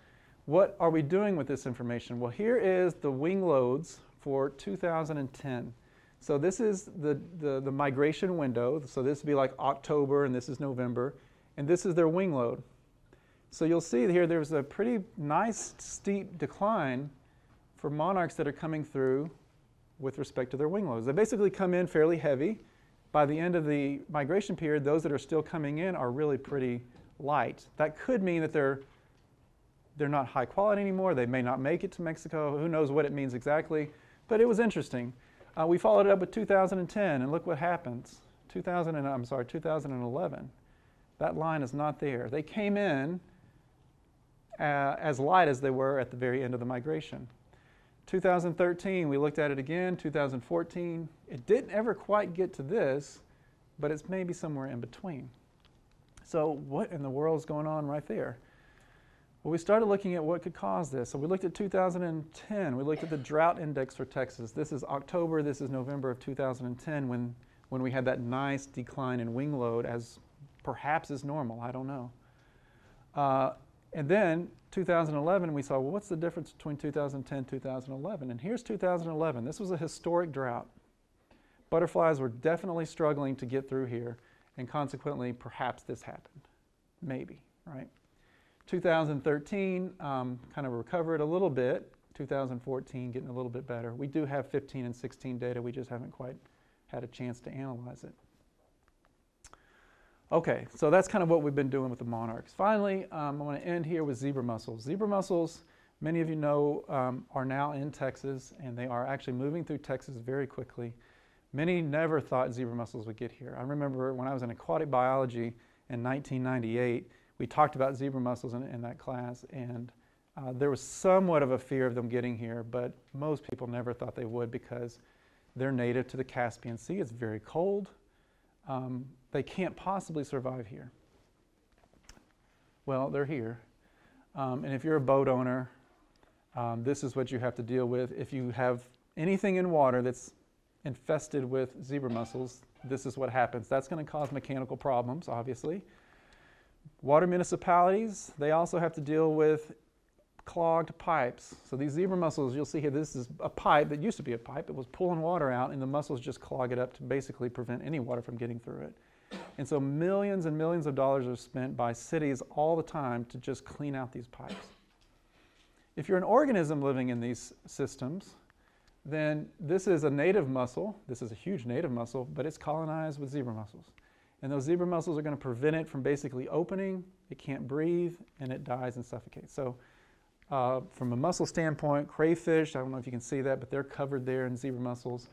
What are we doing with this information? Well, here is the wing loads for 2010. So this is the, the, the, migration window. So this would be like October and this is November. And this is their wing load. So you'll see here there's a pretty nice steep decline for monarchs that are coming through with respect to their wing loads. They basically come in fairly heavy. By the end of the migration period, those that are still coming in are really pretty light. That could mean that they're they're not high quality anymore. They may not make it to Mexico. Who knows what it means exactly? But it was interesting. Uh, we followed it up with 2010, and look what happens. 2000 and, I'm sorry, 2011. That line is not there. They came in uh, as light as they were at the very end of the migration. 2013, we looked at it again. 2014, it didn't ever quite get to this, but it's maybe somewhere in between. So, what in the world is going on right there? Well, we started looking at what could cause this. So, we looked at 2010. We looked at the drought index for Texas. This is October, this is November of 2010 when, when we had that nice decline in wing load, as perhaps is normal. I don't know. Uh, and then 2011, we saw, well, what's the difference between 2010 and 2011? And here's 2011. This was a historic drought. Butterflies were definitely struggling to get through here, and consequently, perhaps this happened. Maybe, right? 2013 um, kind of recovered a little bit. 2014 getting a little bit better. We do have 15 and 16 data, we just haven't quite had a chance to analyze it. Okay, so that's kind of what we've been doing with the monarchs. Finally, um, I want to end here with zebra mussels. Zebra mussels, many of you know, um, are now in Texas, and they are actually moving through Texas very quickly. Many never thought zebra mussels would get here. I remember when I was in aquatic biology in 1998, we talked about zebra mussels in, in that class, and uh, there was somewhat of a fear of them getting here, but most people never thought they would because they're native to the Caspian Sea. It's very cold. Um, they can't possibly survive here. Well, they're here. Um, and if you're a boat owner, um, this is what you have to deal with. If you have anything in water that's infested with zebra mussels, this is what happens. That's going to cause mechanical problems, obviously. Water municipalities, they also have to deal with clogged pipes. So these zebra mussels, you'll see here, this is a pipe that used to be a pipe. It was pulling water out, and the mussels just clog it up to basically prevent any water from getting through it. And so millions and millions of dollars are spent by cities all the time to just clean out these pipes. If you're an organism living in these systems, then this is a native mussel. This is a huge native mussel, but it's colonized with zebra mussels. And those zebra mussels are going to prevent it from basically opening. It can't breathe, and it dies and suffocates. So uh, from a mussel standpoint, crayfish, I don't know if you can see that, but they're covered there in zebra mussels.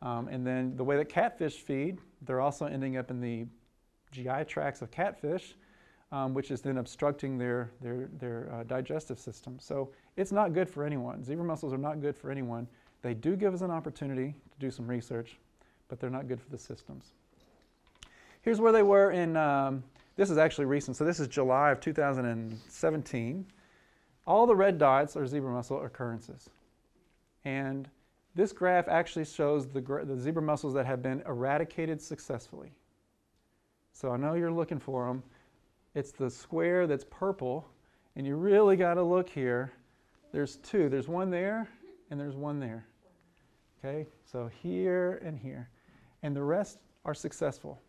Um, and then the way that catfish feed, they're also ending up in the GI tracts of catfish, um, which is then obstructing their, their, their uh, digestive system. So it's not good for anyone. Zebra mussels are not good for anyone. They do give us an opportunity to do some research, but they're not good for the systems. Here's where they were in, um, this is actually recent, so this is July of 2017. All the red dots are zebra mussel occurrences. And this graph actually shows the, the zebra mussels that have been eradicated successfully. So I know you're looking for them. It's the square that's purple, and you really got to look here. There's two. There's one there, and there's one there. Okay, so here and here. And the rest are successful.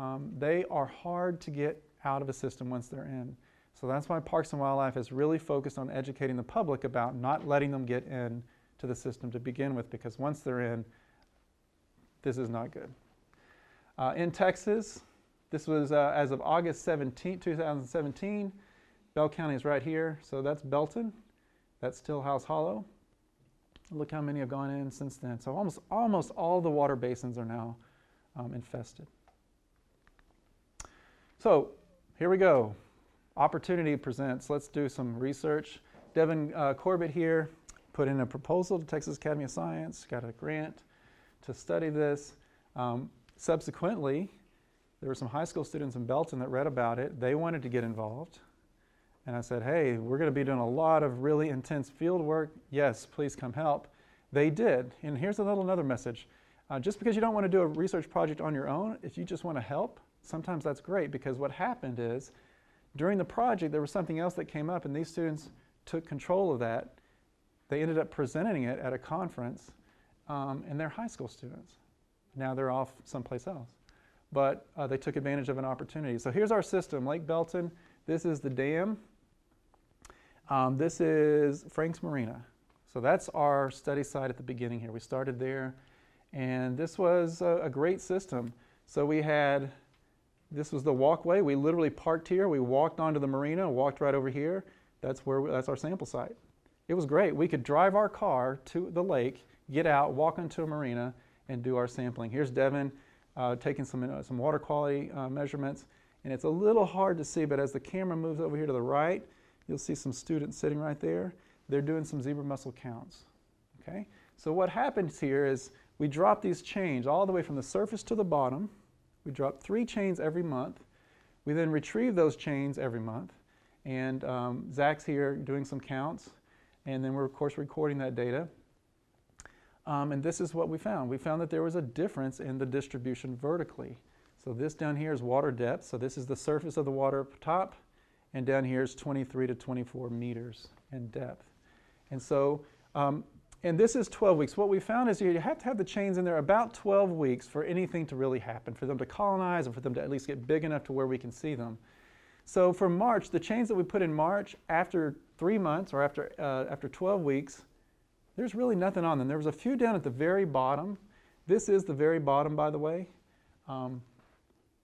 Um, they are hard to get out of a system once they're in. So that's why Parks and Wildlife is really focused on educating the public about not letting them get in to the system to begin with because once they're in, this is not good. Uh, in Texas, this was uh, as of August 17, 2017. Bell County is right here, so that's Belton. That's Stillhouse Hollow. Look how many have gone in since then. So almost, almost all the water basins are now um, infested. So here we go. Opportunity presents. Let's do some research. Devin uh, Corbett here put in a proposal to Texas Academy of Science, got a grant to study this. Um, subsequently, there were some high school students in Belton that read about it. They wanted to get involved. And I said, hey, we're going to be doing a lot of really intense field work. Yes, please come help. They did. And here's a little another message. Uh, just because you don't want to do a research project on your own, if you just want to help, sometimes that's great because what happened is during the project there was something else that came up and these students took control of that. They ended up presenting it at a conference um, and they're high school students. Now they're off someplace else. But uh, they took advantage of an opportunity. So here's our system, Lake Belton. This is the dam. Um, this is Frank's Marina. So that's our study site at the beginning here. We started there and this was a, a great system. So we had this was the walkway. We literally parked here. We walked onto the marina, walked right over here. That's where we, that's our sample site. It was great. We could drive our car to the lake, get out, walk into a marina, and do our sampling. Here's Devin uh, taking some uh, some water quality uh, measurements, and it's a little hard to see, but as the camera moves over here to the right, you'll see some students sitting right there. They're doing some zebra mussel counts. Okay. So what happens here is we drop these chains all the way from the surface to the bottom we drop three chains every month. We then retrieve those chains every month. And um, Zach's here doing some counts. And then we're, of course, recording that data. Um, and this is what we found. We found that there was a difference in the distribution vertically. So this down here is water depth. So this is the surface of the water top. And down here is 23 to 24 meters in depth. And so um, and this is 12 weeks. What we found is you have to have the chains in there about 12 weeks for anything to really happen, for them to colonize and for them to at least get big enough to where we can see them. So for March, the chains that we put in March, after three months or after, uh, after 12 weeks, there's really nothing on them. There was a few down at the very bottom. This is the very bottom, by the way, um,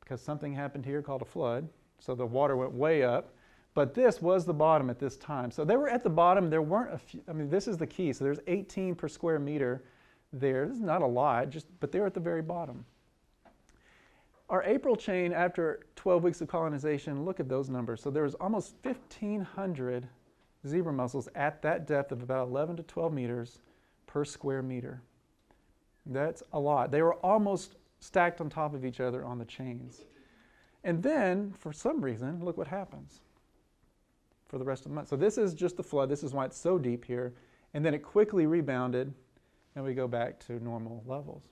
because something happened here called a flood. So the water went way up. But this was the bottom at this time. So they were at the bottom. There weren't a few, I mean, this is the key. So there's 18 per square meter there. This is not a lot, just, but they're at the very bottom. Our April chain, after 12 weeks of colonization, look at those numbers. So there was almost 1,500 zebra mussels at that depth of about 11 to 12 meters per square meter. That's a lot. They were almost stacked on top of each other on the chains. And then, for some reason, look what happens for the rest of the month. So this is just the flood. This is why it's so deep here. And then it quickly rebounded and we go back to normal levels.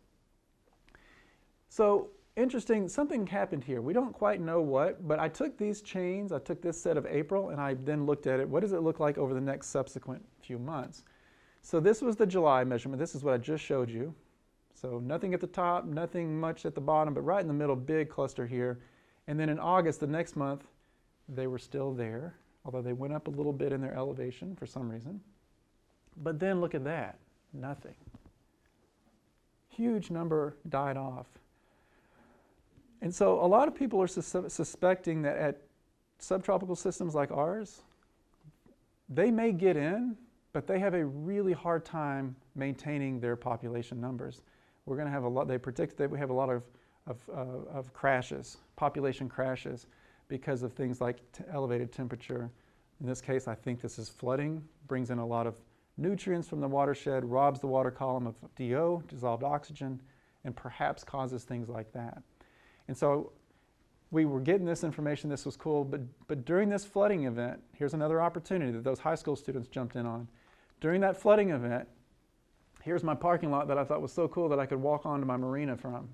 So interesting, something happened here. We don't quite know what, but I took these chains, I took this set of April, and I then looked at it. What does it look like over the next subsequent few months? So this was the July measurement. This is what I just showed you. So nothing at the top, nothing much at the bottom, but right in the middle, big cluster here. And then in August, the next month, they were still there although they went up a little bit in their elevation for some reason. But then look at that, nothing. Huge number died off. And so a lot of people are sus suspecting that at subtropical systems like ours, they may get in, but they have a really hard time maintaining their population numbers. We're going to have a lot, they predict that we have a lot of, of, uh, of crashes, population crashes because of things like elevated temperature. In this case, I think this is flooding, brings in a lot of nutrients from the watershed, robs the water column of DO, dissolved oxygen, and perhaps causes things like that. And so we were getting this information, this was cool, but, but during this flooding event, here's another opportunity that those high school students jumped in on. During that flooding event, here's my parking lot that I thought was so cool that I could walk onto my marina from.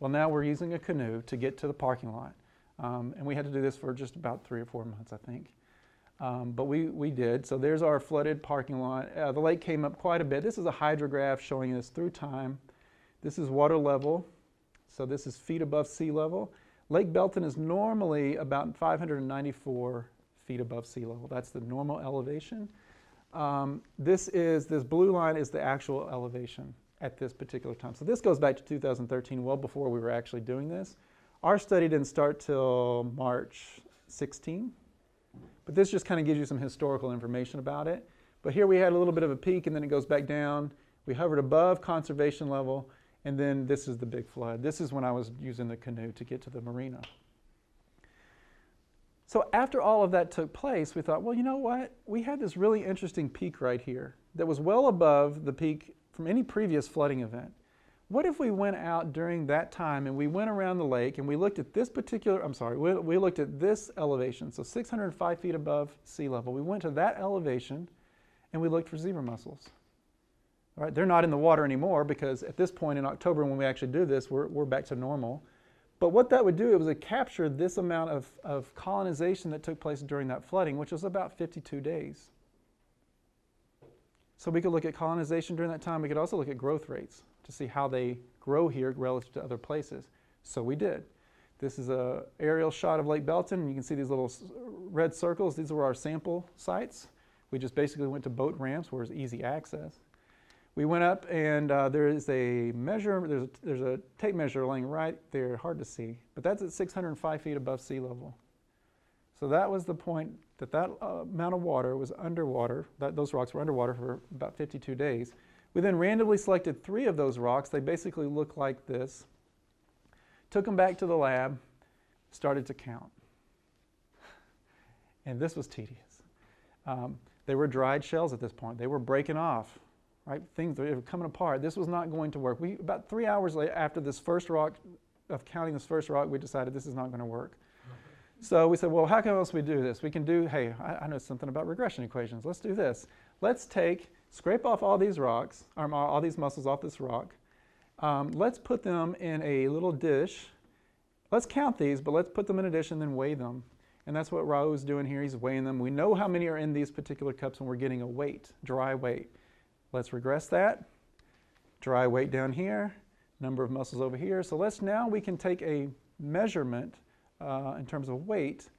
Well, now we're using a canoe to get to the parking lot. Um, and we had to do this for just about three or four months, I think. Um, but we, we did. So there's our flooded parking lot. Uh, the lake came up quite a bit. This is a hydrograph showing us through time. This is water level. So this is feet above sea level. Lake Belton is normally about 594 feet above sea level. That's the normal elevation. Um, this is, this blue line is the actual elevation at this particular time. So this goes back to 2013, well before we were actually doing this. Our study didn't start till March 16, but this just kind of gives you some historical information about it. But here we had a little bit of a peak and then it goes back down. We hovered above conservation level and then this is the big flood. This is when I was using the canoe to get to the marina. So after all of that took place, we thought, well, you know what? We had this really interesting peak right here that was well above the peak from any previous flooding event. What if we went out during that time and we went around the lake and we looked at this particular, I'm sorry, we, we looked at this elevation, so 605 feet above sea level. We went to that elevation and we looked for zebra mussels. All right, they're not in the water anymore because at this point in October when we actually do this, we're, we're back to normal. But what that would do, it was to capture this amount of, of colonization that took place during that flooding, which was about 52 days. So we could look at colonization during that time. We could also look at growth rates to see how they grow here relative to other places. So we did. This is a aerial shot of Lake Belton. You can see these little red circles. These were our sample sites. We just basically went to boat ramps where it's easy access. We went up and uh, there is a measure, there's a, there's a tape measure laying right there, hard to see, but that's at 605 feet above sea level. So that was the point that that uh, amount of water was underwater, that those rocks were underwater for about 52 days. We then randomly selected three of those rocks. They basically look like this. Took them back to the lab, started to count. And this was tedious. Um, they were dried shells at this point. They were breaking off, right? Things were coming apart. This was not going to work. We, about three hours later, after this first rock, of counting this first rock, we decided this is not going to work. So we said, well, how can else we do this? We can do, hey, I, I, know something about regression equations. Let's do this. Let's take, scrape off all these rocks, or all these mussels off this rock. Um, let's put them in a little dish. Let's count these, but let's put them in a dish and then weigh them. And that's what Raul is doing here. He's weighing them. We know how many are in these particular cups and we're getting a weight, dry weight. Let's regress that. Dry weight down here, number of mussels over here. So let's now we can take a measurement uh, in terms of weight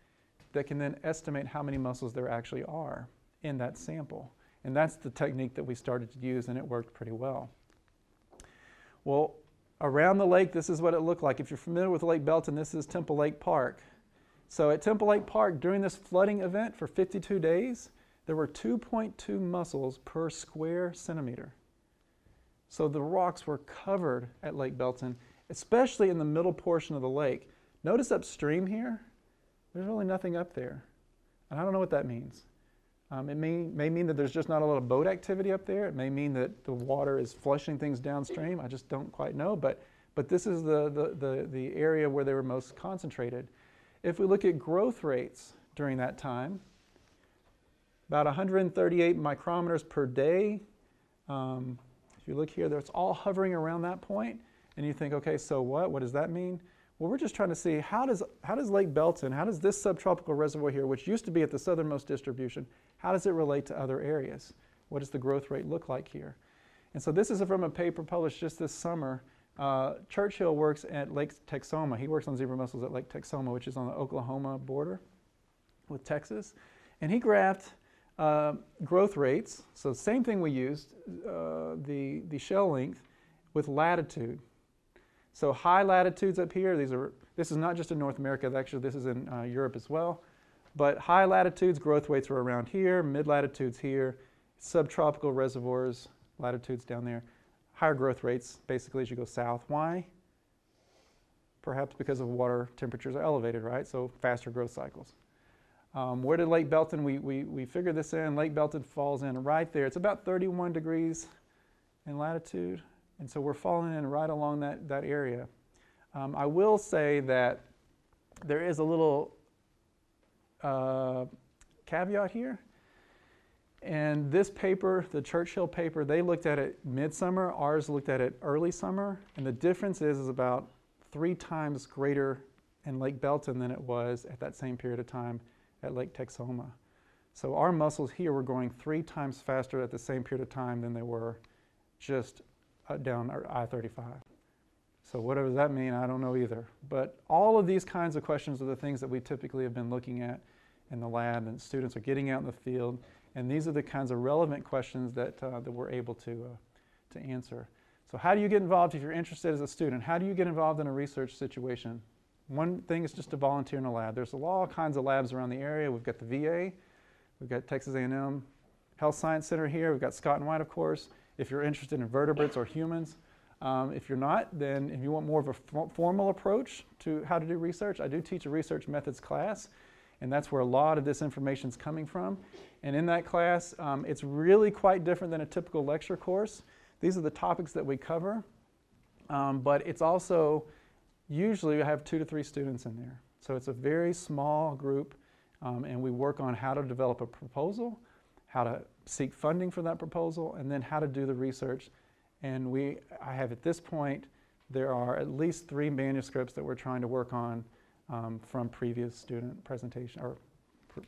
that can then estimate how many mussels there actually are in that sample. And that's the technique that we started to use, and it worked pretty well. Well, around the lake, this is what it looked like. If you're familiar with Lake Belton, this is Temple Lake Park. So at Temple Lake Park, during this flooding event for 52 days, there were 2.2 mussels per square centimeter. So the rocks were covered at Lake Belton, especially in the middle portion of the lake. Notice upstream here, there's really nothing up there. And I don't know what that means. Um, it may, may mean that there's just not a lot of boat activity up there. It may mean that the water is flushing things downstream. I just don't quite know. But, but this is the, the, the, the area where they were most concentrated. If we look at growth rates during that time, about 138 micrometers per day. Um, if you look here, it's all hovering around that point, and you think, okay, so what? What does that mean? Well, we're just trying to see how does, how does Lake Belton, how does this subtropical reservoir here, which used to be at the southernmost distribution, how does it relate to other areas? What does the growth rate look like here? And so this is from a paper published just this summer. Uh, Churchill works at Lake Texoma. He works on zebra mussels at Lake Texoma, which is on the Oklahoma border with Texas. And he graphed uh, growth rates. So same thing we used, uh, the, the shell length with latitude. So high latitudes up here, these are, this is not just in North America, actually this is in uh, Europe as well. But high latitudes, growth rates were around here, mid latitudes here, subtropical reservoirs, latitudes down there. Higher growth rates basically as you go south. Why? Perhaps because of water temperatures are elevated, right? So faster growth cycles. Um, where did Lake Belton, we, we, we figured this in, Lake Belton falls in right there. It's about 31 degrees in latitude. And so we're falling in right along that, that area. Um, I will say that there is a little uh, caveat here. And this paper, the Churchill paper, they looked at it midsummer. Ours looked at it early summer. And the difference is, is about three times greater in Lake Belton than it was at that same period of time at Lake Texoma. So our mussels here were growing three times faster at the same period of time than they were just down our I-35. So what does that mean? I don't know either. But all of these kinds of questions are the things that we typically have been looking at in the lab and students are getting out in the field. And these are the kinds of relevant questions that, uh, that we're able to, uh, to answer. So how do you get involved if you're interested as a student? How do you get involved in a research situation? One thing is just to volunteer in a lab. There's all kinds of labs around the area. We've got the VA, we've got Texas A&M Health Science Center here, we've got Scott and White, of course if you're interested in vertebrates or humans. Um, if you're not, then if you want more of a formal approach to how to do research, I do teach a research methods class. And that's where a lot of this information is coming from. And in that class, um, it's really quite different than a typical lecture course. These are the topics that we cover, um, but it's also usually we have two to three students in there. So it's a very small group, um, and we work on how to develop a proposal, how to seek funding for that proposal, and then how to do the research. And we, I have at this point, there are at least three manuscripts that we're trying to work on um, from previous student presentation or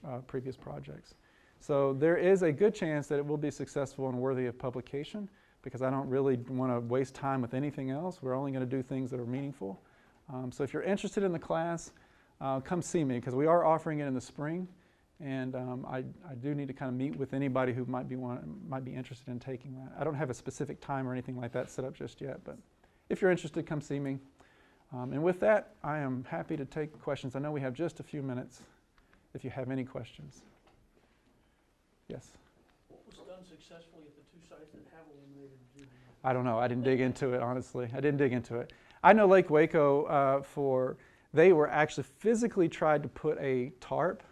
uh, previous projects. So there is a good chance that it will be successful and worthy of publication because I don't really want to waste time with anything else. We're only going to do things that are meaningful. Um, so if you're interested in the class, uh, come see me because we are offering it in the spring. And um, I, I do need to kind of meet with anybody who might be, want, might be interested in taking that. I don't have a specific time or anything like that set up just yet, but if you're interested, come see me. Um, and with that, I am happy to take questions. I know we have just a few minutes if you have any questions. Yes? What was done successfully at the two sites that have eliminated juvenile? I don't know. I didn't dig into it, honestly. I didn't dig into it. I know Lake Waco uh, for, they were actually physically tried to put a tarp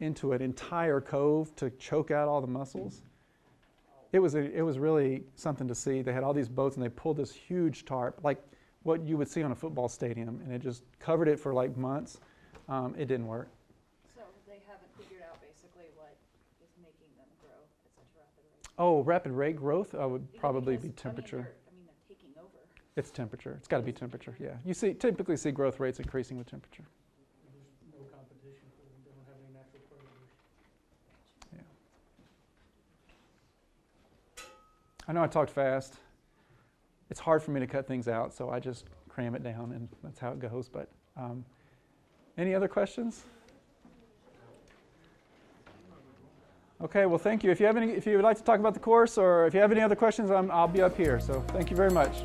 into an entire cove to choke out all the mussels. It was, a, it was really something to see. They had all these boats and they pulled this huge tarp, like what you would see on a football stadium, and it just covered it for like months. Um, it didn't work. So they haven't figured out basically what is making them grow at such a rapid rate? Oh, rapid rate growth uh, would probably because, be I mean, temperature. I mean, they're taking over. It's temperature. It's got to be temperature. Yeah, you see typically see growth rates increasing with temperature. There's no competition for them, they don't have any natural predators. I know I talked fast. It's hard for me to cut things out, so I just cram it down, and that's how it goes. But um, any other questions? Okay, well, thank you. If you have any, if you would like to talk about the course, or if you have any other questions, I'm, I'll be up here. So thank you very much.